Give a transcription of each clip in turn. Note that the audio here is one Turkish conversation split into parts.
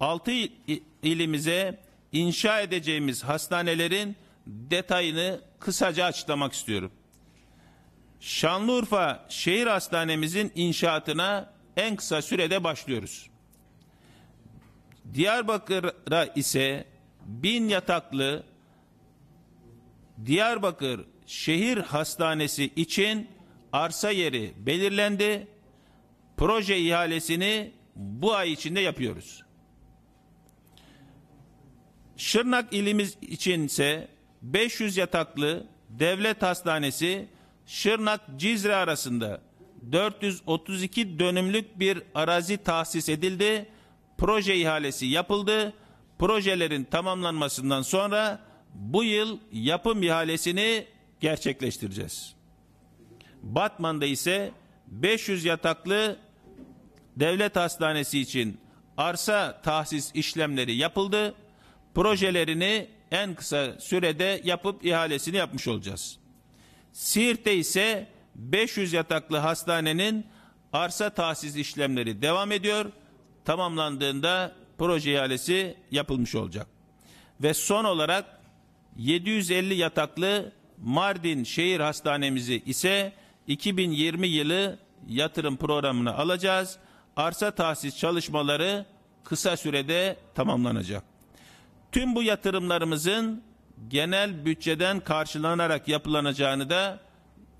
6 ilimize inşa edeceğimiz hastanelerin detayını kısaca açıklamak istiyorum. Şanlıurfa Şehir Hastanemizin inşaatına en kısa sürede başlıyoruz. Diyarbakır'a ise bin yataklı Diyarbakır Şehir Hastanesi için arsa yeri belirlendi. Proje ihalesini bu ay içinde yapıyoruz. Şırnak ilimiz içinse 500 yataklı devlet hastanesi Şırnak Cizre arasında 432 dönümlük bir arazi tahsis edildi. Proje ihalesi yapıldı. Projelerin tamamlanmasından sonra bu yıl yapım ihalesini gerçekleştireceğiz. Batman'da ise 500 yataklı devlet hastanesi için arsa tahsis işlemleri yapıldı. Projelerini en kısa sürede yapıp ihalesini yapmış olacağız. Siirt'te ise 500 yataklı hastanenin arsa tahsis işlemleri devam ediyor. Tamamlandığında proje ihalesi yapılmış olacak. Ve son olarak 750 yataklı Mardin Şehir Hastanemizi ise 2020 yılı yatırım programına alacağız. Arsa tahsis çalışmaları kısa sürede tamamlanacak. Tüm bu yatırımlarımızın genel bütçeden karşılanarak yapılanacağını da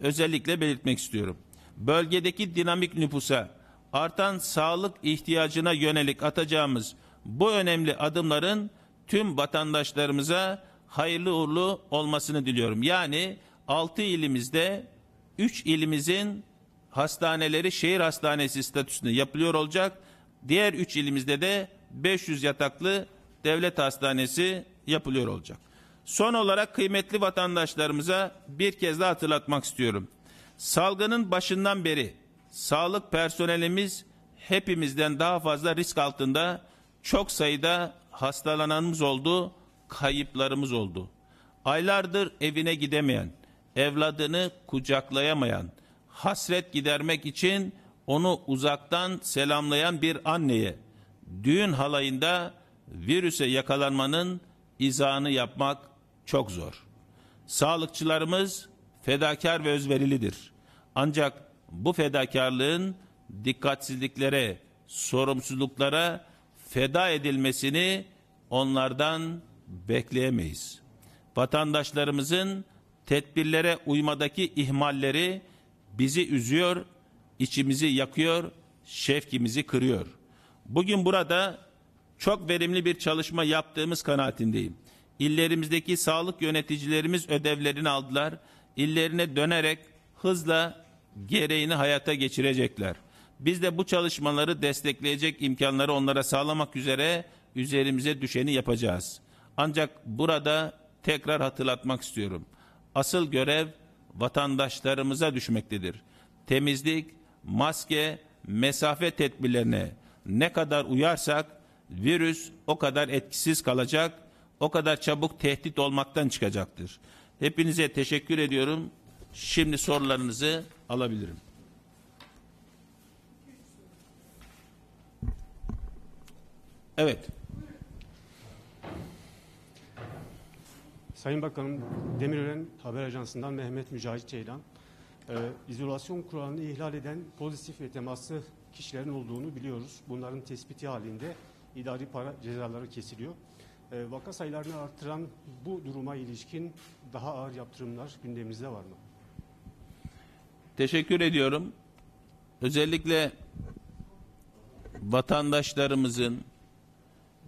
özellikle belirtmek istiyorum. Bölgedeki dinamik nüfusa, artan sağlık ihtiyacına yönelik atacağımız bu önemli adımların tüm vatandaşlarımıza hayırlı uğurlu olmasını diliyorum. Yani 6 ilimizde 3 ilimizin hastaneleri şehir hastanesi statüsünde yapılıyor olacak. Diğer 3 ilimizde de 500 yataklı devlet hastanesi yapılıyor olacak. Son olarak kıymetli vatandaşlarımıza bir kez daha hatırlatmak istiyorum. Salgının başından beri sağlık personelimiz hepimizden daha fazla risk altında çok sayıda hastalananımız oldu, kayıplarımız oldu. Aylardır evine gidemeyen, evladını kucaklayamayan, hasret gidermek için onu uzaktan selamlayan bir anneye düğün halayında virüse yakalanmanın izahını yapmak çok zor. Sağlıkçılarımız fedakar ve özverilidir. Ancak bu fedakarlığın dikkatsizliklere, sorumsuzluklara feda edilmesini onlardan bekleyemeyiz. Vatandaşlarımızın tedbirlere uymadaki ihmalleri bizi üzüyor, içimizi yakıyor, şefkimizi kırıyor. Bugün burada çok verimli bir çalışma yaptığımız kanaatindeyim. İllerimizdeki sağlık yöneticilerimiz ödevlerini aldılar. İllerine dönerek hızla gereğini hayata geçirecekler. Biz de bu çalışmaları destekleyecek imkanları onlara sağlamak üzere üzerimize düşeni yapacağız. Ancak burada tekrar hatırlatmak istiyorum. Asıl görev vatandaşlarımıza düşmektedir. Temizlik, maske, mesafe tedbirlerine ne kadar uyarsak virüs o kadar etkisiz kalacak, o kadar çabuk tehdit olmaktan çıkacaktır. Hepinize teşekkür ediyorum. Şimdi sorularınızı alabilirim. Evet. Sayın Bakanım, Demirören Haber Ajansı'ndan Mehmet Mücahit Ceylan. Ee, izolasyon kuralını ihlal eden pozitif ve temaslı kişilerin olduğunu biliyoruz. Bunların tespiti halinde idari para cezaları kesiliyor. Ee, vaka sayılarını artıran bu duruma ilişkin daha ağır yaptırımlar gündemimizde var mı? Teşekkür ediyorum. Özellikle vatandaşlarımızın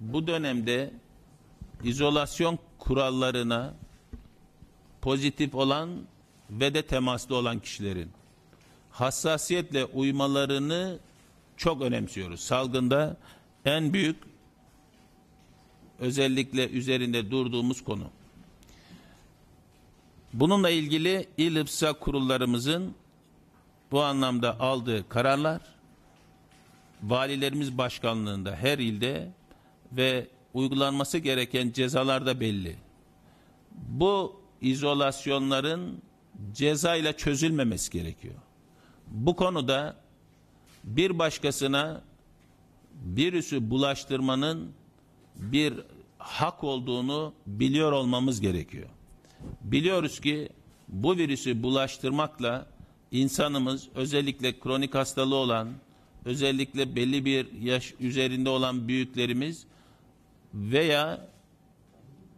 bu dönemde izolasyon kurallarına pozitif olan ve de temaslı olan kişilerin hassasiyetle uymalarını çok önemsiyoruz. Salgında en büyük özellikle üzerinde durduğumuz konu. Bununla ilgili il İPSA kurullarımızın bu anlamda aldığı kararlar valilerimiz başkanlığında her ilde ve uygulanması gereken cezalar da belli. Bu izolasyonların ceza ile çözülmemesi gerekiyor. Bu konuda bir başkasına virüsü bulaştırmanın bir hak olduğunu biliyor olmamız gerekiyor. Biliyoruz ki bu virüsü bulaştırmakla insanımız özellikle kronik hastalığı olan, özellikle belli bir yaş üzerinde olan büyüklerimiz veya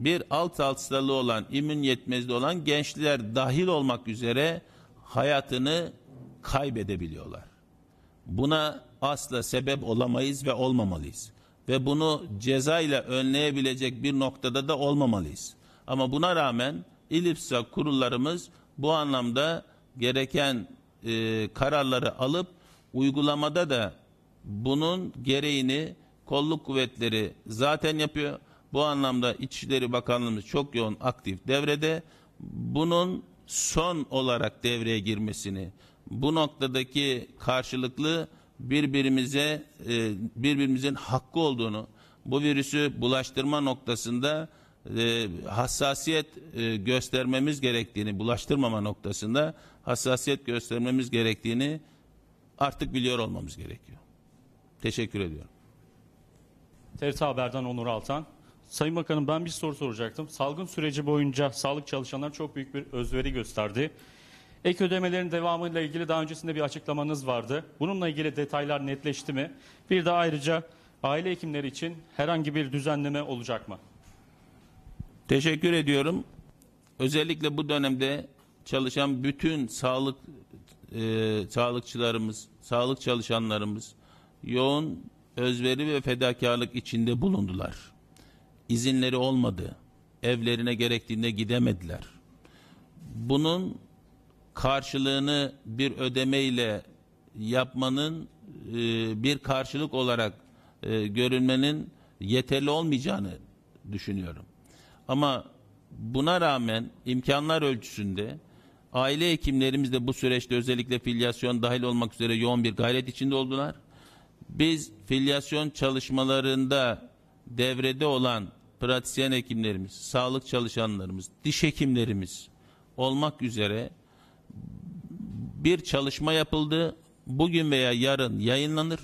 bir alt hastalığı olan, immün yetmezliği olan gençler dahil olmak üzere hayatını kaybedebiliyorlar. Buna asla sebep olamayız ve olmamalıyız. Ve bunu ceza ile önleyebilecek bir noktada da olmamalıyız. Ama buna rağmen İLİPSA kurullarımız bu anlamda gereken e, kararları alıp uygulamada da bunun gereğini kolluk kuvvetleri zaten yapıyor. Bu anlamda İçişleri Bakanlığımız çok yoğun aktif devrede. Bunun son olarak devreye girmesini, bu noktadaki karşılıklı birbirimize e, birbirimizin hakkı olduğunu, bu virüsü bulaştırma noktasında e, hassasiyet e, göstermemiz gerektiğini, bulaştırmama noktasında hassasiyet göstermemiz gerektiğini artık biliyor olmamız gerekiyor. Teşekkür ediyorum. TRT Haber'den Onur Altan. Sayın Bakanım ben bir soru soracaktım. Salgın süreci boyunca sağlık çalışanları çok büyük bir özveri gösterdi. Ek ödemelerin devamıyla ilgili daha öncesinde bir açıklamanız vardı. Bununla ilgili detaylar netleşti mi? Bir de ayrıca aile hekimleri için herhangi bir düzenleme olacak mı? Teşekkür ediyorum. Özellikle bu dönemde çalışan bütün sağlık e, sağlıkçılarımız, sağlık çalışanlarımız yoğun özveri ve fedakarlık içinde bulundular. İzinleri olmadı. Evlerine gerektiğinde gidemediler. Bunun karşılığını bir ödemeyle yapmanın e, bir karşılık olarak e, görünmenin yeterli olmayacağını düşünüyorum. Ama buna rağmen imkanlar ölçüsünde aile hekimlerimiz de bu süreçte özellikle filyasyon dahil olmak üzere yoğun bir gayret içinde oldular. Biz filyasyon çalışmalarında devrede olan pratisyen hekimlerimiz, sağlık çalışanlarımız, diş hekimlerimiz olmak üzere bir çalışma yapıldı. Bugün veya yarın yayınlanır.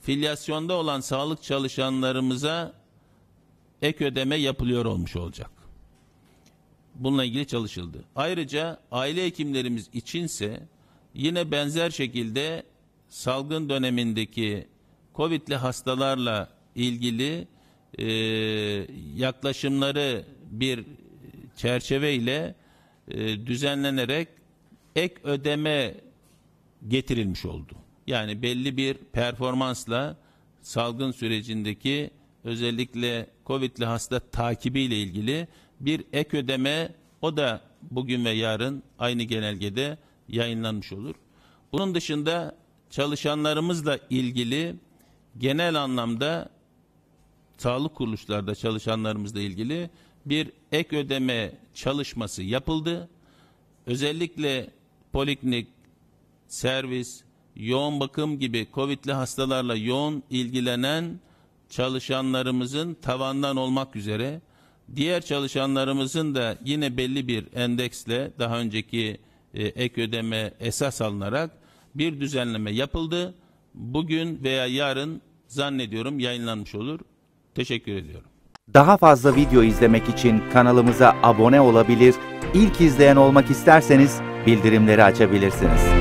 Filyasyonda olan sağlık çalışanlarımıza ek ödeme yapılıyor olmuş olacak. Bununla ilgili çalışıldı. Ayrıca aile hekimlerimiz içinse yine benzer şekilde salgın dönemindeki COVID'li hastalarla ilgili e, yaklaşımları bir çerçeveyle e, düzenlenerek ek ödeme getirilmiş oldu. Yani belli bir performansla salgın sürecindeki özellikle COVID'li hasta takibiyle ilgili bir ek ödeme o da bugün ve yarın aynı genelgede yayınlanmış olur. Bunun dışında çalışanlarımızla ilgili genel anlamda sağlık kuruluşlarda çalışanlarımızla ilgili bir ek ödeme çalışması yapıldı. Özellikle poliklinik, servis, yoğun bakım gibi COVID'li hastalarla yoğun ilgilenen çalışanlarımızın tavandan olmak üzere diğer çalışanlarımızın da yine belli bir endeksle daha önceki e, ek ödeme esas alınarak bir düzenleme yapıldı. Bugün veya yarın zannediyorum yayınlanmış olur. Teşekkür ediyorum. Daha fazla video izlemek için kanalımıza abone olabilir, ilk izleyen olmak isterseniz bildirimleri açabilirsiniz.